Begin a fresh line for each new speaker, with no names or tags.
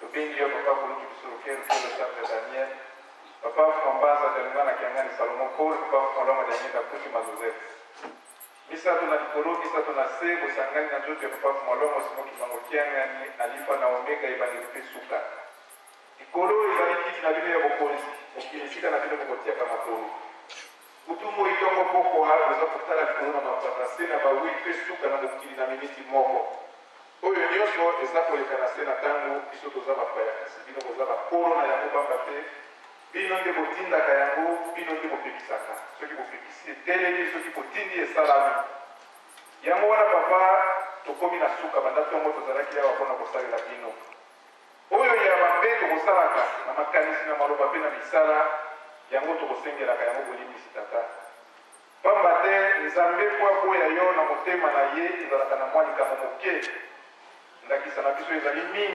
Tobengi yo papa boluki biso lokeru kelo chapre Daniel papa mambanza dalima na kiangani Salomon Paul papa mfalama diangenda kuti mazozef misato na likolo misato na se bosangani na nzoto ya papa fumalongo simo kimango kiangani alifa na omega ebandeli mpe suka likolo ezali kiti na bino ya bokonzi mokili esika na bino bokotiaka makolo Butu moi ntongo mpokwa, toza kotala likolo na mapata se na ba wii mpe suka na mokili na miniti moko. Oyo nyoso eza koleka na se na tango, biso toza bapaya kasi bino boza ba kolo na yango pamba te bino nde botindaka yango, bino nde bopekisaka soki bopekisi etelemi, soki botindi esalami. Yango wana papa tokomi na suka, banda ntongo tozalaki awa mpo na kosalela bino. Oyo ya mabe tokosalaka na makanisi, na maloba mpe na misala, yango tokosengelaka yango bolimbisi, Tata. Pamba te Nzambe, mpo aboya yo na motema na ye, ezalaka na mwa likambo moke, ndakisa na biso ezali mingi.